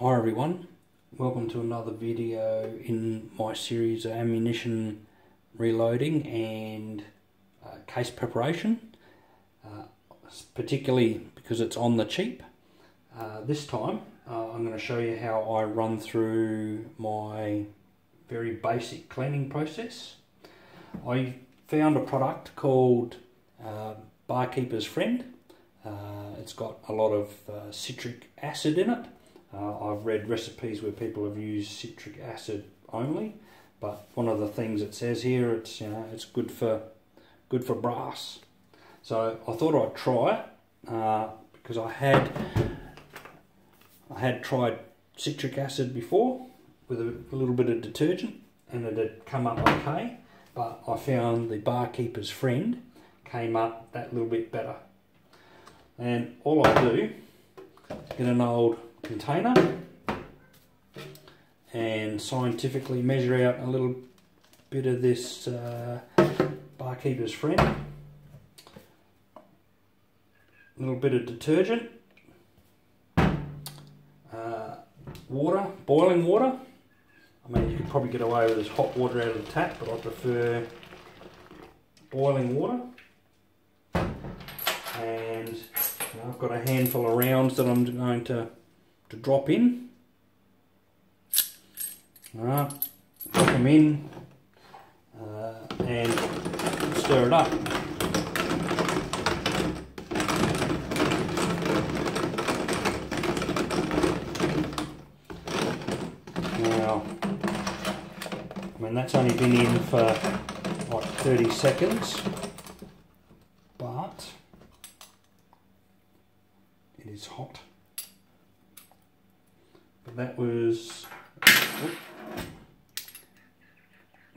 Hi everyone, welcome to another video in my series of ammunition reloading and uh, case preparation, uh, particularly because it's on the cheap. Uh, this time uh, I'm going to show you how I run through my very basic cleaning process. I found a product called uh, Bar Keepers Friend. Uh, it's got a lot of citric acid in it uh, I've read recipes where people have used citric acid only, but one of the things it says here, it's you know it's good for good for brass. So I thought I'd try it uh, because I had I had tried citric acid before with a, a little bit of detergent and it had come up okay, but I found the Bar Keepers Friend came up that little bit better. And all I do, get an old container and scientifically measure out a little bit of this uh, Bar Keepers Friend. A little bit of detergent, uh, water, boiling water. I mean, you could probably get away with this hot water out of the tap, but I prefer boiling water. And you know, I've got a handful of rounds that I'm going to to drop in. Alright, drop them in uh, and stir it up. Now, I mean that's only been in for like 30 seconds, but it is hot that was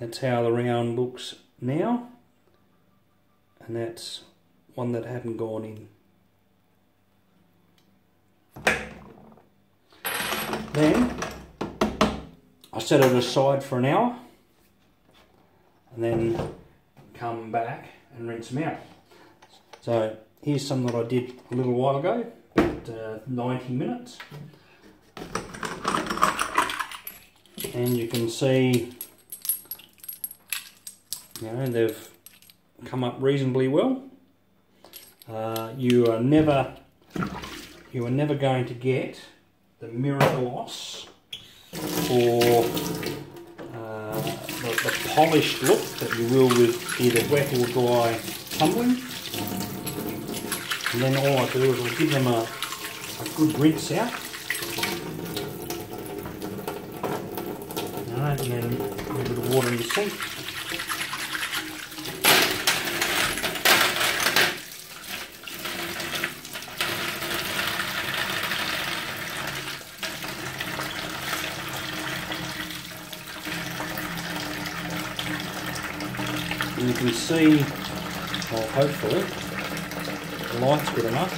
that's how the round looks now. And that's one that hadn't gone in. Then I set it aside for an hour. And then come back and rinse them out. So here's some that I did a little while ago about uh, 90 minutes and you can see you know they've come up reasonably well. Uh, you are never you are never going to get the mirror gloss or uh, the, the, polished look that you will with either wet or dry tumbling. And then all I do is I give them a, a good rinse out and then a little bit of water in the sink. And you can see, well hopefully, the light's good enough,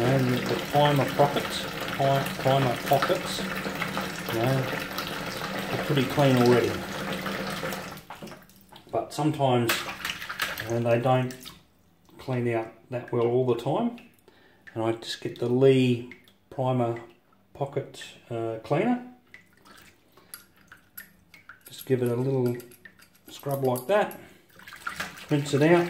and the primer pockets, primer pockets, you know, pretty clean already. But sometimes and they don't clean out that well all the time. And I just get the Lee Primer Pocket uh, Cleaner. Just give it a little scrub like that. Rinse it out.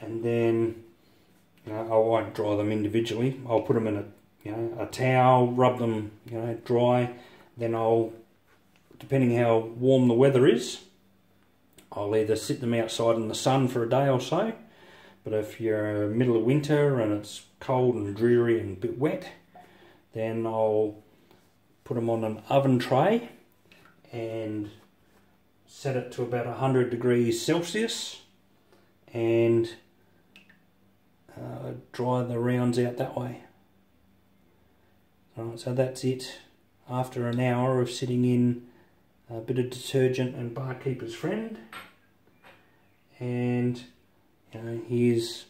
And then, you know, I won't dry them individually. I'll put them in a you know, a towel, rub them, you know, dry. Then I'll, depending how warm the weather is, I'll either sit them outside in the sun for a day or so. But if you're middle of winter and it's cold and dreary and a bit wet, then I'll put them on an oven tray and set it to about 100 degrees Celsius and uh, dry the rounds out that way. Right, so that's it. After an hour of sitting in a bit of detergent and Bar Keepers Friend and you know here's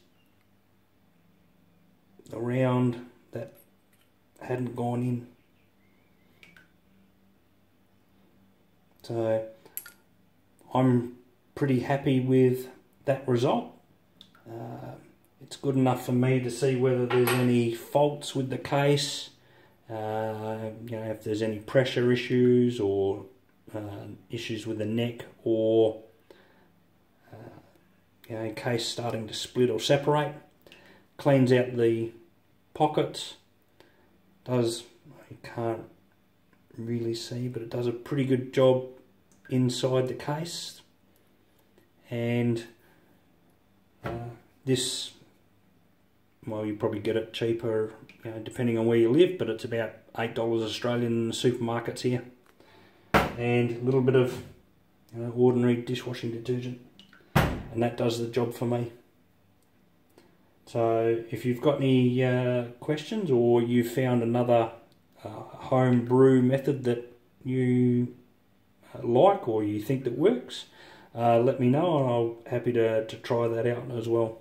the round that hadn't gone in. So I'm pretty happy with that result. Uh, it's good enough for me to see whether there's any faults with the case, uh, you know, if there's any pressure issues or uh, issues with the neck or uh, you know, case starting to split or separate. Cleans out the pockets. Does, you can't really see, but it does a pretty good job inside the case. And uh, this well, you probably get it cheaper, depending on where you live, but it's about eight dollars Australian in supermarkets here, and a little bit of you know, ordinary dishwashing detergent, and that does the job for me. So, if you've got any uh, questions or you found another uh, home brew method that you uh, like or you think that works, uh, let me know, and I'm happy to to try that out as well.